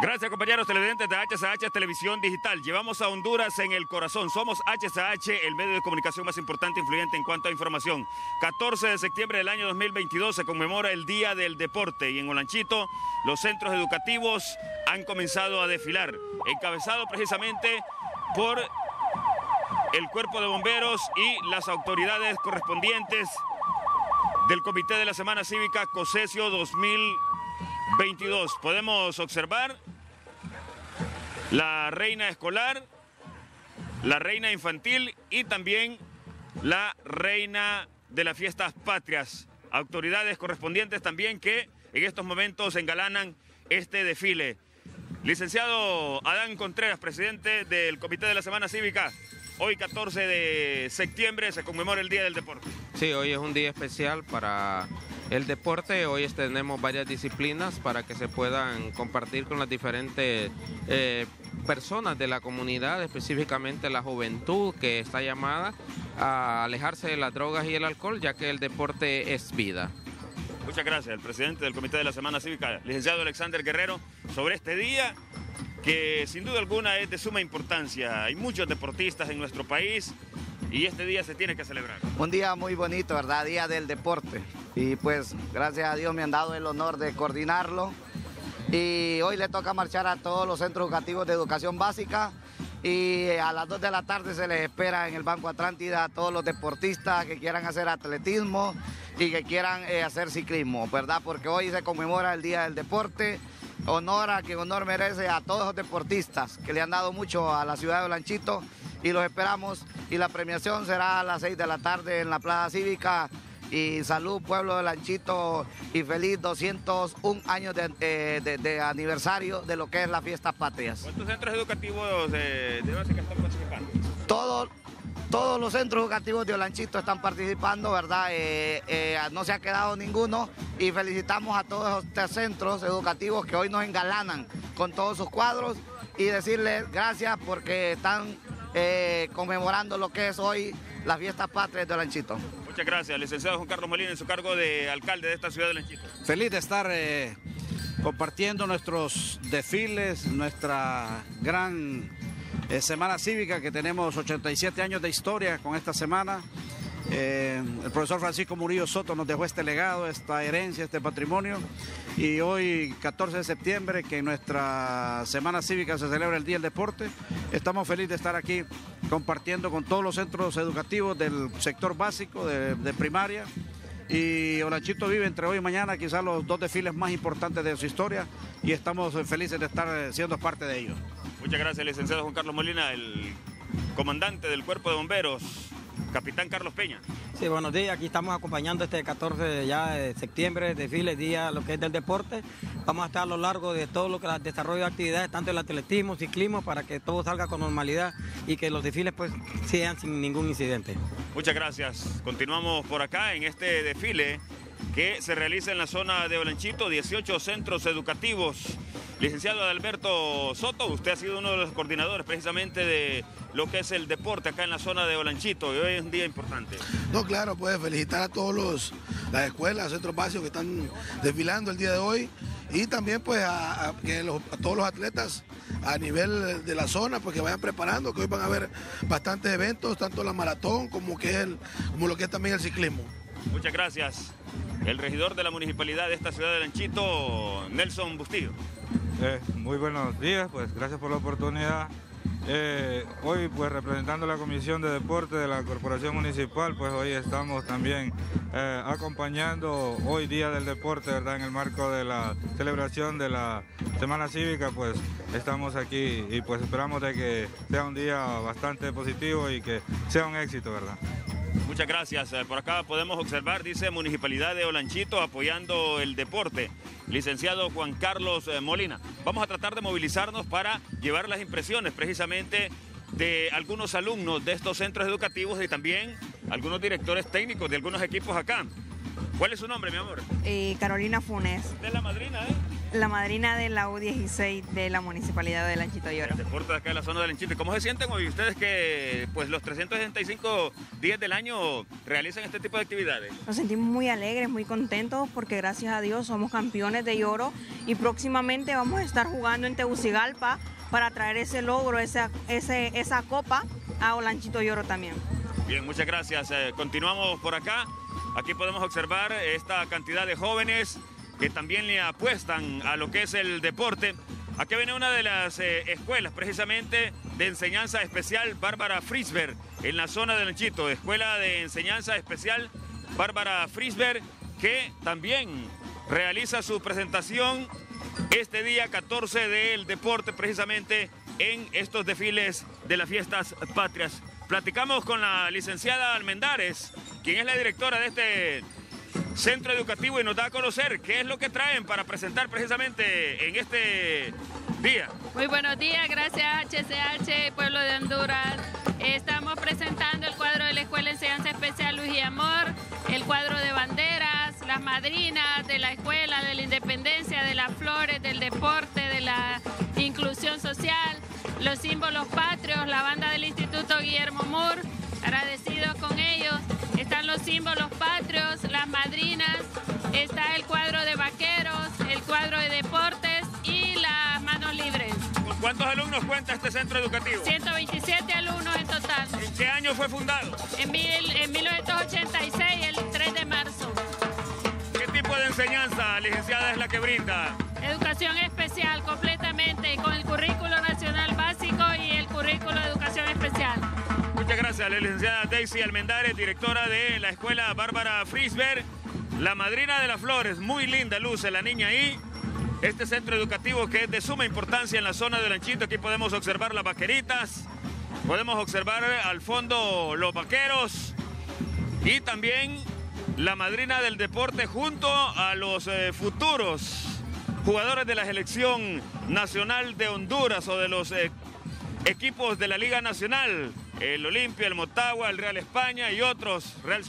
Gracias compañeros televidentes de HSH Televisión Digital. Llevamos a Honduras en el corazón. Somos HSH, el medio de comunicación más importante e influyente en cuanto a información. 14 de septiembre del año 2022 se conmemora el Día del Deporte y en Olanchito los centros educativos han comenzado a desfilar, encabezado precisamente por el cuerpo de bomberos y las autoridades correspondientes del Comité de la Semana Cívica COSESIO 2022. Podemos observar la reina escolar, la reina infantil y también la reina de las fiestas patrias. Autoridades correspondientes también que en estos momentos engalanan este desfile. Licenciado Adán Contreras, presidente del Comité de la Semana Cívica, hoy 14 de septiembre se conmemora el Día del Deporte. Sí, hoy es un día especial para el deporte. Hoy tenemos varias disciplinas para que se puedan compartir con las diferentes eh, personas de la comunidad, específicamente la juventud que está llamada a alejarse de las drogas y el alcohol, ya que el deporte es vida. Muchas gracias, el presidente del Comité de la Semana Cívica, licenciado Alexander Guerrero, sobre este día que sin duda alguna es de suma importancia. Hay muchos deportistas en nuestro país y este día se tiene que celebrar. Un día muy bonito, ¿verdad? Día del deporte. Y pues gracias a Dios me han dado el honor de coordinarlo. Y hoy le toca marchar a todos los centros educativos de educación básica y a las 2 de la tarde se les espera en el Banco Atlántida a todos los deportistas que quieran hacer atletismo y que quieran eh, hacer ciclismo, ¿verdad? Porque hoy se conmemora el Día del Deporte. Honor a quien honor merece a todos los deportistas que le han dado mucho a la ciudad de Olanchito y los esperamos. Y la premiación será a las 6 de la tarde en la Plaza Cívica. Y salud, pueblo de Lanchito, y feliz 201 años de, de- de aniversario de lo que es la fiesta patrias. ¿Cuántos centros educativos de, de básica están participando? Todos, todos los centros educativos de Olanchito están participando, ¿verdad? Eh, eh, no se ha quedado ninguno y felicitamos a todos estos centros educativos que hoy nos engalanan con todos sus cuadros y decirles gracias porque están eh, conmemorando lo que es hoy la fiesta patria de Olanchito. Muchas gracias, licenciado Juan Carlos Molina, en su cargo de alcalde de esta ciudad de Lanchito. Feliz de estar eh, compartiendo nuestros desfiles, nuestra gran eh, semana cívica que tenemos 87 años de historia con esta semana. Eh, el profesor Francisco Murillo Soto nos dejó este legado, esta herencia, este patrimonio. Y hoy, 14 de septiembre, que en nuestra semana cívica se celebra el Día del Deporte, estamos felices de estar aquí compartiendo con todos los centros educativos del sector básico, de, de primaria. Y Olanchito vive entre hoy y mañana quizás los dos desfiles más importantes de su historia y estamos felices de estar siendo parte de ellos. Muchas gracias, licenciado Juan Carlos Molina, el comandante del Cuerpo de Bomberos, capitán Carlos Peña. Sí, buenos días. Aquí estamos acompañando este 14 de ya de septiembre, desfile, día lo que es del deporte. Vamos a estar a lo largo de todo lo que el desarrollo de actividades, tanto el atletismo, ciclismo, para que todo salga con normalidad y que los desfiles pues sean sin ningún incidente. Muchas gracias. Continuamos por acá en este desfile que se realiza en la zona de Olanchito, 18 centros educativos. Licenciado Alberto Soto, usted ha sido uno de los coordinadores precisamente de lo que es el deporte acá en la zona de Olanchito y hoy es un día importante. No, claro, pues felicitar a todos los las escuelas, centros básicos que están desfilando el día de hoy y también pues a, a que los- a todos los atletas a nivel de la zona pues que vayan preparando, que hoy van a haber bastantes eventos, tanto la maratón como que el, como lo que es también el ciclismo. Muchas gracias. El regidor de la municipalidad de esta ciudad de Olanchito, Nelson Bustillo. Eh, muy buenos días, pues gracias por la oportunidad. Eh, hoy pues representando la Comisión de Deporte de la Corporación Municipal, pues hoy estamos también eh, acompañando hoy Día del Deporte, ¿verdad? En el marco de la celebración de la Semana Cívica, pues estamos aquí y pues esperamos de que sea un día bastante positivo y que sea un éxito, ¿verdad? Muchas gracias. Eh, Por acá podemos observar, dice Municipalidad de Olanchito apoyando el deporte. Licenciado Juan Carlos eh, Molina. Vamos a tratar de movilizarnos para llevar las impresiones precisamente de algunos alumnos de estos centros educativos y también algunos directores técnicos de algunos equipos acá. ¿Cuál es su nombre, mi amor? Eh, Carolina Funes. Usted es la madrina, ¿eh? La madrina de la U16 de la Municipalidad de Lanchito Lloro. Deporte de acá de la zona del Lanchito. ¿Cómo se sienten hoy ustedes que pues los 365 días del año realizan este tipo de actividades? Nos sentimos muy alegres, muy contentos porque gracias a Dios somos campeones de Lloro y próximamente vamos a estar jugando en Tegucigalpa para traer ese logro, esa, ese, esa copa a Olanchito Lloro también. Bien, muchas gracias. Eh, continuamos por acá. Aquí podemos observar esta cantidad de jóvenes que también le apuestan a lo que es el deporte. Aquí viene una de las eh, escuelas precisamente de enseñanza especial Bárbara Frisberg en la zona de Lanchito, Escuela de Enseñanza Especial Bárbara Frisberg que también realiza su presentación este día 14 del deporte precisamente en estos desfiles de las fiestas patrias. Platicamos con la licenciada Almendares, quien es la directora de este centro educativo y nos da a conocer qué es lo que traen para presentar precisamente en este día. Muy buenos días, gracias HCH, Pueblo de Honduras. Estamos presentando el cuadro de la Escuela de Enseñanza Especial Luis y Amor, el cuadro de banderas, las madrinas de la escuela, de la independencia, de las flores, del deporte, de la inclusión social, los símbolos patrios, la banda del Instituto Guillermo Moore, agradecidos con ellos. Están los símbolos patrios, las madrinas, está el cuadro de vaqueros, el cuadro de deportes y las manos libres. ¿Con cuántos alumnos cuenta este centro educativo? 127 alumnos en total. ¿En qué año fue fundado? En, mil, en 1986, el 3 de marzo. ¿Qué tipo de enseñanza, licenciada, es la que brinda? Educación especial, completamente, con el La licenciada Daisy Almendares, directora de la escuela Bárbara Frisberg, la madrina de las flores, muy linda luce la niña ahí. Este centro educativo que es de suma importancia en la zona del Lanchito, aquí podemos observar las vaqueritas, podemos observar al fondo los vaqueros y también la madrina del deporte junto a los eh, futuros jugadores de la selección nacional de Honduras o de los eh, equipos de la Liga Nacional, el Olimpia, el Motagua, el Real España y otros, Real.